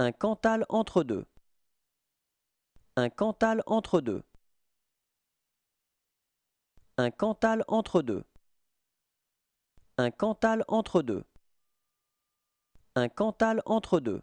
Un Cantal entre deux. Un Cantal entre deux. Un Cantal entre deux. Un Cantal entre deux. Un Cantal entre deux.